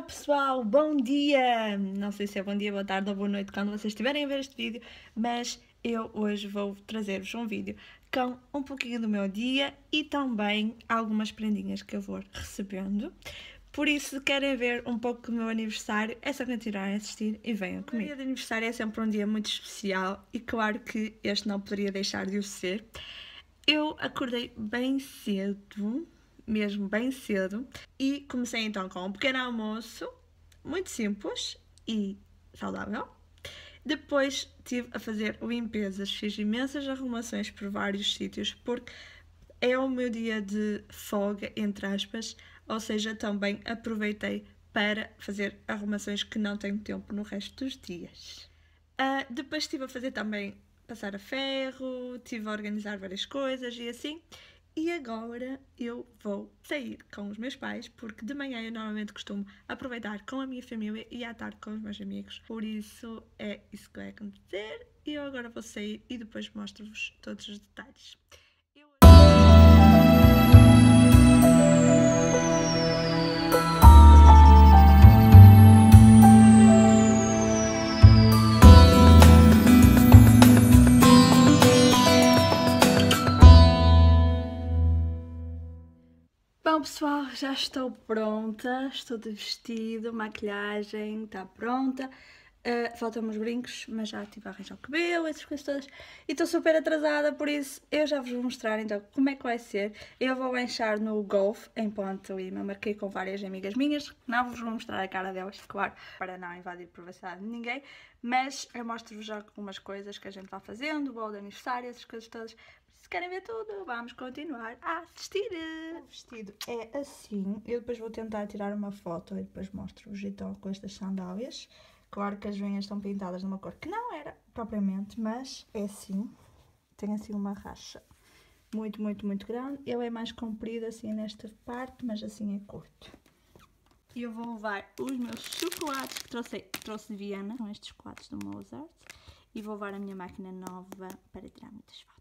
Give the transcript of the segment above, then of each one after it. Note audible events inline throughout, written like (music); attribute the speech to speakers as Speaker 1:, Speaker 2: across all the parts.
Speaker 1: Hello pessoal, bom dia! Não sei se é bom dia, boa tarde ou boa noite quando vocês estiverem a ver este vídeo, mas eu hoje vou trazer-vos um vídeo com um pouquinho do meu dia e também algumas prendinhas que eu vou recebendo. Por isso, se querem ver um pouco do meu aniversário, é só continuarem a assistir e venham comigo. O dia de aniversário é sempre um dia muito especial e claro que este não poderia deixar de o ser. Eu acordei bem cedo, mesmo bem cedo, e comecei então com um pequeno almoço, muito simples e saudável. Depois tive a fazer limpezas, fiz imensas arrumações por vários sítios, porque é o meu dia de folga, entre aspas, ou seja, também aproveitei para fazer arrumações que não tenho tempo no resto dos dias. Uh, depois estive a fazer também passar a ferro, estive a organizar várias coisas e assim. E agora eu vou sair com os meus pais, porque de manhã eu normalmente costumo aproveitar com a minha família e à tarde com os meus amigos. Por isso é isso que vai acontecer. E eu agora vou sair e depois mostro-vos todos os detalhes. Bom pessoal, já estou pronta, estou de vestido, maquilhagem está pronta. Uh, Faltam uns brincos, mas já estive a arranjar o cabelo, essas coisas todas. E estou super atrasada, por isso eu já vos vou mostrar então como é que vai ser. Eu vou lanchar no Golf, em Ponto e me marquei com várias amigas minhas. Não vos vou mostrar a cara delas, claro, para não invadir a privacidade de ninguém. Mas eu mostro-vos já algumas coisas que a gente vai fazendo, o bolo de aniversário, essas coisas todas querem ver tudo, vamos continuar a assistir. O vestido é assim. Eu depois vou tentar tirar uma foto e depois mostro-vos então com estas sandálias. Claro que as venhas estão pintadas numa cor que não era propriamente, mas é assim. Tem assim uma racha muito, muito, muito grande. Ele é mais comprido assim nesta parte, mas assim é curto. E eu vou levar os meus chocolates que trouxe, trouxe de Viena. São estes chocolates do Mozart. E vou levar a minha máquina nova para tirar muitas fotos.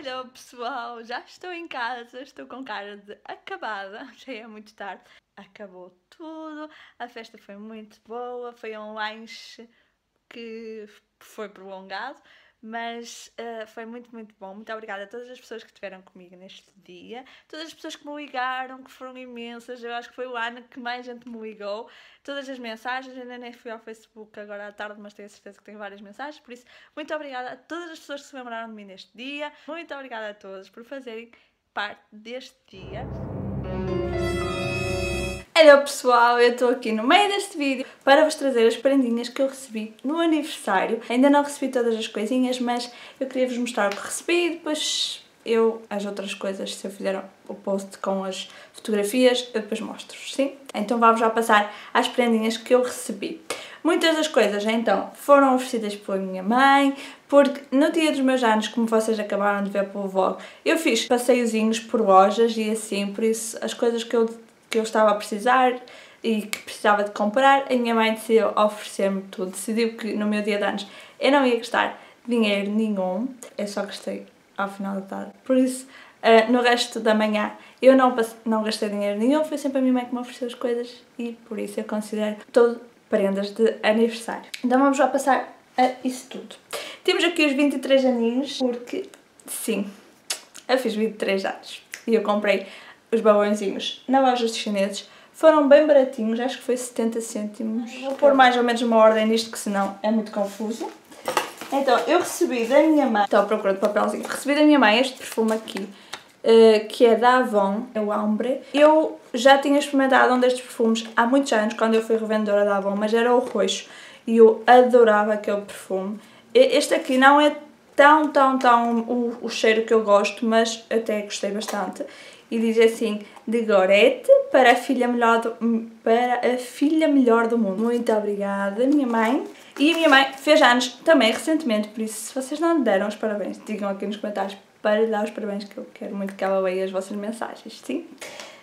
Speaker 1: Hello pessoal, já estou em casa, estou com cara de acabada, (laughs) já é muito tarde. Acabou tudo, a festa foi muito boa, foi um lanche que foi prolongado, mas uh, foi muito, muito bom. Muito obrigada a todas as pessoas que estiveram comigo neste dia, todas as pessoas que me ligaram, que foram imensas. Eu acho que foi o ano que mais gente me ligou. Todas as mensagens, ainda nem fui ao Facebook agora à tarde, mas tenho a certeza que tenho várias mensagens. Por isso, muito obrigada a todas as pessoas que se lembraram de mim neste dia. Muito obrigada a todos por fazerem parte deste dia. Hello pessoal, eu estou aqui no meio deste vídeo para vos trazer as prendinhas que eu recebi no aniversário. Ainda não recebi todas as coisinhas, mas eu queria vos mostrar o que recebi e depois eu, as outras coisas, se eu fizer o post com as fotografias, eu depois mostro-vos, sim? Então vamos já passar às prendinhas que eu recebi. Muitas das coisas, então, foram oferecidas pela minha mãe, porque no dia dos meus anos, como vocês acabaram de ver pelo vlog, eu fiz passeiozinhos por lojas e assim, por isso as coisas que eu que eu estava a precisar e que precisava de comprar, a minha mãe decidiu oferecer-me tudo. Decidiu que no meu dia de anos eu não ia gastar dinheiro nenhum, eu só gastei ao final da tarde. Por isso, uh, no resto da manhã eu não, não gastei dinheiro nenhum, foi sempre a minha mãe que me ofereceu as coisas e por isso eu considero todo prendas de aniversário. Então vamos já passar a isso tudo. Temos aqui os 23 aninhos, porque sim, eu fiz 23 anos e eu comprei os balãozinhos na loja dos chineses. Foram bem baratinhos, acho que foi 70 cêntimos. Vou pôr mais ou menos uma ordem nisto, que senão é muito confuso. Então, eu recebi da minha mãe... Estou à procura de papelzinho. Recebi da minha mãe este perfume aqui, uh, que é da Avon, é o Ambre. Eu já tinha experimentado um destes perfumes há muitos anos, quando eu fui revendedora da Avon, mas era o roxo. E eu adorava aquele perfume. Este aqui não é tão, tão, tão o, o cheiro que eu gosto, mas até gostei bastante. E diz assim, de Gorete para a filha melhor do, para a filha melhor do mundo. Muito obrigada, minha mãe. E a minha mãe fez anos também recentemente, por isso se vocês não deram os parabéns, digam aqui nos comentários para lhe dar os parabéns que eu quero muito que ela leia as vossas mensagens, sim?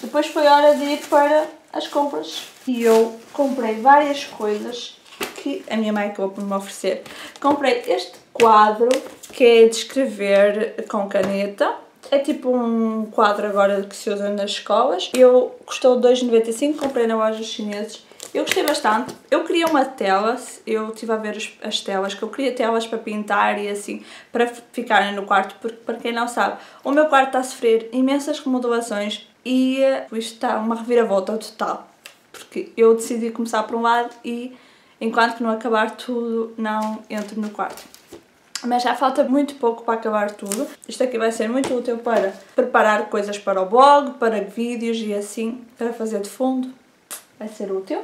Speaker 1: Depois foi hora de ir para as compras e eu comprei várias coisas que a minha mãe acabou por me oferecer. Comprei este quadro que é de escrever com caneta. É tipo um quadro agora que se usa nas escolas. Eu custou 2,95, comprei na loja chineses. Eu gostei bastante. Eu queria uma tela, eu estive a ver as, as, telas, que eu queria telas para pintar e assim, para ficarem no quarto, porque para quem não sabe, o meu quarto está a sofrer imensas remodelações e uh, isto está uma reviravolta total. Porque eu decidi começar por um lado e enquanto que não acabar tudo, não entro no quarto. Mas já falta muito pouco para acabar tudo. Isto aqui vai ser muito útil para preparar coisas para o blog, para vídeos e assim, para fazer de fundo. Vai ser útil.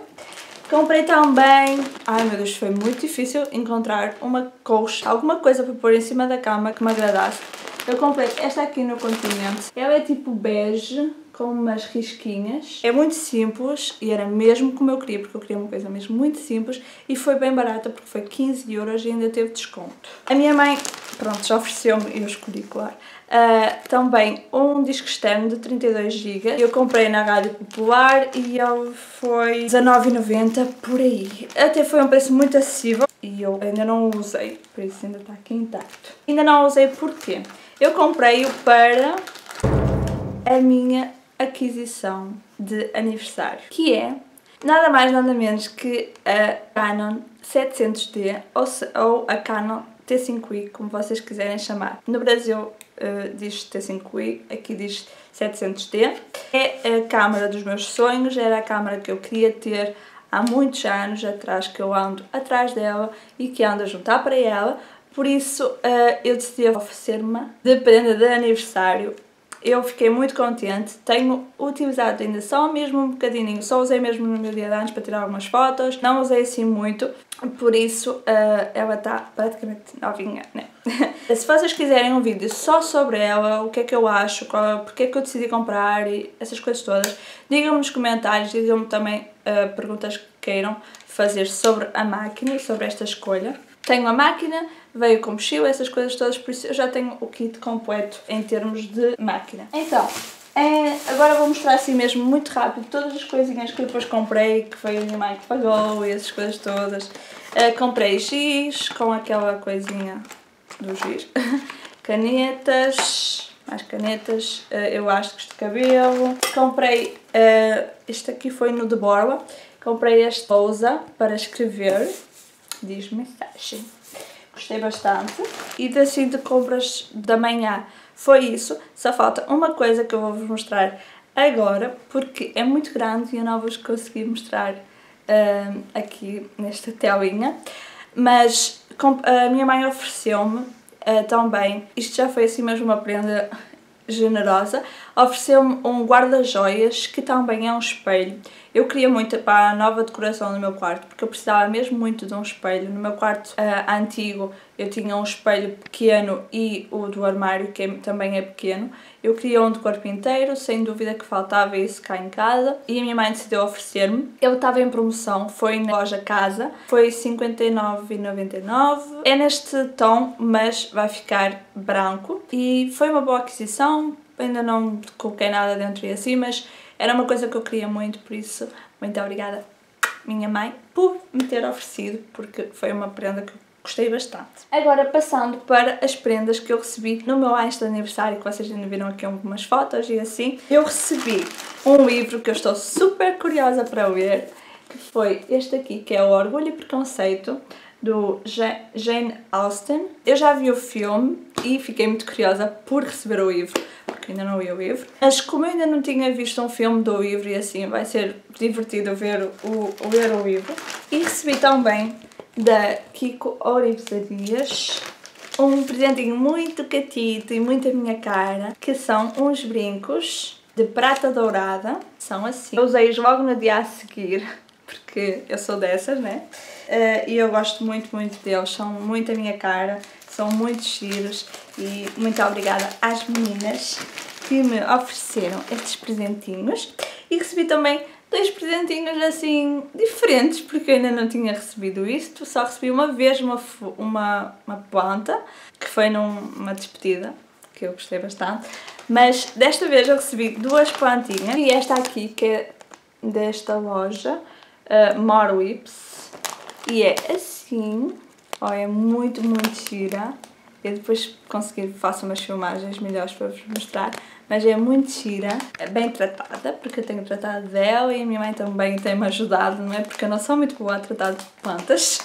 Speaker 1: Comprei também... Ai meu Deus, foi muito difícil encontrar uma colcha, alguma coisa para pôr em cima da cama que me agradasse. Eu comprei esta aqui no Continente. Ela é tipo bege, com umas risquinhas. É muito simples e era mesmo como eu queria, porque eu queria uma coisa mesmo muito simples e foi bem barata porque foi 15 euros e ainda teve desconto. A minha mãe, pronto, já ofereceu-me eu escolhi, claro, uh, também um disco externo de 32 GB. Eu comprei na Rádio Popular e ele foi 19,90 por aí. Até foi um preço muito acessível e eu ainda não o usei, por isso ainda está aqui intacto. Ainda não o usei porquê? Eu comprei-o para a minha aquisição de aniversário, que é nada mais nada menos que a Canon 700D ou, se, ou a Canon T5i, como vocês quiserem chamar. No Brasil uh, diz T5i, aqui diz 700D. É a câmera dos meus sonhos, era a câmera que eu queria ter há muitos anos atrás, que eu ando atrás dela e que ando a juntar para ela. Por isso, uh, eu decidi oferecer-me de prenda de aniversário eu fiquei muito contente. Tenho utilizado ainda só mesmo um bocadinho, só usei mesmo no meu dia de anos para tirar algumas fotos, não usei assim muito, por isso uh, ela está praticamente novinha, né? (laughs) Se vocês quiserem um vídeo só sobre ela, o que é que eu acho, qual, porque é que eu decidi comprar e essas coisas todas, digam-me nos comentários, digam-me também uh, perguntas que queiram fazer sobre a máquina e sobre esta escolha. Tenho a máquina, veio com mochila, essas coisas todas, por isso eu já tenho o kit completo em termos de máquina. Então, é, agora vou mostrar assim mesmo muito rápido todas as coisinhas que depois comprei, que foi a minha mãe que pagou e essas coisas todas. Uh, comprei giz com aquela coisinha do giz, (laughs) canetas, mais canetas, uh, eu acho de cabelo. Comprei, uh, este aqui foi no de Borla, comprei este lousa para escrever, diz mensagem gostei bastante. E assim de compras da manhã foi isso. Só falta uma coisa que eu vou vos mostrar agora, porque é muito grande e eu não vos consegui mostrar uh, aqui nesta telinha. Mas a minha mãe ofereceu-me uh, também, isto já foi assim mesmo uma prenda generosa, ofereceu-me um guarda-joias que também é um espelho. Eu queria muito para a nova decoração do meu quarto, porque eu precisava mesmo muito de um espelho. No meu quarto uh, antigo eu tinha um espelho pequeno e o do armário, que é, também é pequeno. Eu queria um de corpo inteiro, sem dúvida que faltava isso cá em casa. E a minha mãe decidiu oferecer-me. Ele estava em promoção, foi na loja Casa, foi 59,99. É neste tom, mas vai ficar branco. E foi uma boa aquisição, ainda não coloquei nada dentro e assim, mas era uma coisa que eu queria muito, por isso, muito obrigada, minha mãe, por me ter oferecido, porque foi uma prenda que eu gostei bastante. Agora, passando para as prendas que eu recebi no meu antes de aniversário, que vocês ainda viram aqui algumas fotos e assim, eu recebi um livro que eu estou super curiosa para ler, que foi este aqui, que é o Orgulho e Preconceito, do Jane Austen. Eu já vi o filme e fiquei muito curiosa por receber o livro porque ainda não li o livro. Mas como eu ainda não tinha visto um filme do livro e assim vai ser divertido ver o, ler o livro. E recebi também da Kiko Oripsarias um presentinho muito catito e muito a minha cara, que são uns brincos de prata dourada. São assim. Eu usei-os logo no dia a seguir (laughs) porque eu sou dessas, né? Uh, e eu gosto muito, muito deles, são muito a minha cara, são muito giros e muito obrigada às meninas que me ofereceram estes presentinhos. E recebi também dois presentinhos assim diferentes porque eu ainda não tinha recebido isto, só recebi uma vez uma, uma, uma planta que foi numa despedida que eu gostei bastante, mas desta vez eu recebi duas plantinhas e esta aqui que é desta loja, uh, More Whips, e é assim, ó, é muito, muito gira. Eu depois conseguir faço umas filmagens melhores para vos mostrar, mas é muito gira, é bem tratada, porque eu tenho tratado dela e a minha mãe também tem-me ajudado, não é? Porque eu não sou muito boa a tratar de plantas.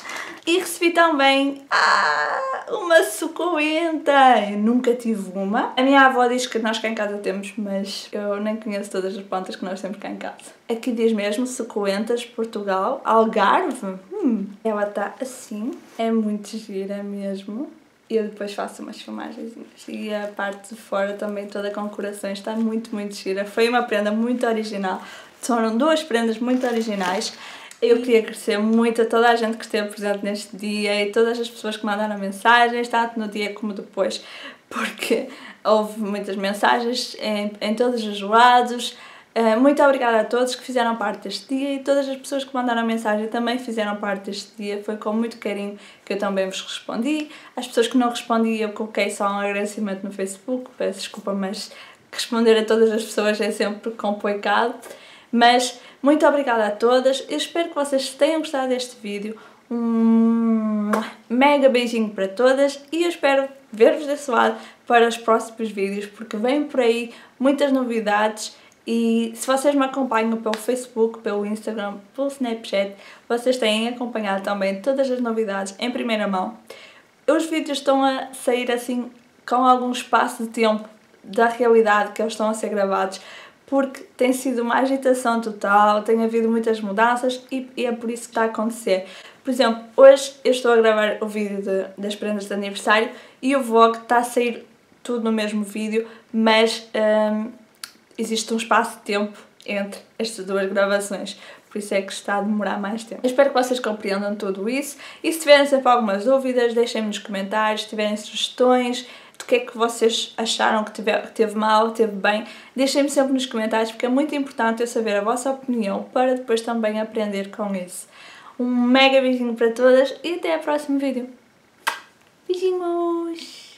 Speaker 1: E recebi também ah, uma suculenta. Eu nunca tive uma. A minha avó diz que nós cá em casa temos, mas eu nem conheço todas as plantas que nós temos cá em casa. Aqui diz mesmo suculentas Portugal, Algarve. Hum, ela está assim. É muito gira mesmo. E eu depois faço umas filmagens. E a parte de fora também toda com corações está muito, muito gira. Foi uma prenda muito original. Foram duas prendas muito originais. Eu queria agradecer muito a toda a gente que esteve presente neste dia e todas as pessoas que mandaram mensagens, tanto no dia como depois, porque houve muitas mensagens em, em todos os lados. Uh, muito obrigada a todos que fizeram parte deste dia e todas as pessoas que mandaram mensagem também fizeram parte deste dia. Foi com muito carinho que eu também vos respondi. As pessoas que não respondi, eu coloquei só um agradecimento no Facebook. Peço desculpa, mas responder a todas as pessoas é sempre complicado. Mas muito obrigada a todas, eu espero que vocês tenham gostado deste vídeo. Um mega beijinho para todas e eu espero ver-vos desse lado para os próximos vídeos porque vem por aí muitas novidades e se vocês me acompanham pelo Facebook, pelo Instagram, pelo Snapchat, vocês têm acompanhado também todas as novidades em primeira mão. Os vídeos estão a sair assim com algum espaço de tempo da realidade que eles estão a ser gravados porque tem sido uma agitação total, tem havido muitas mudanças e, e, é por isso que está a acontecer. Por exemplo, hoje eu estou a gravar o vídeo de, das prendas de aniversário e o vlog está a sair tudo no mesmo vídeo, mas um, existe um espaço de tempo entre estas duas gravações, por isso é que está a demorar mais tempo. Eu espero que vocês compreendam tudo isso e se tiverem sempre algumas dúvidas, deixem-me nos comentários, se tiverem sugestões, do que é que vocês acharam que que teve mal, teve bem. Deixem-me sempre nos comentários porque é muito importante eu saber a vossa opinião para depois também aprender com isso. Um mega beijinho para todas e até ao próximo vídeo. Beijinhos!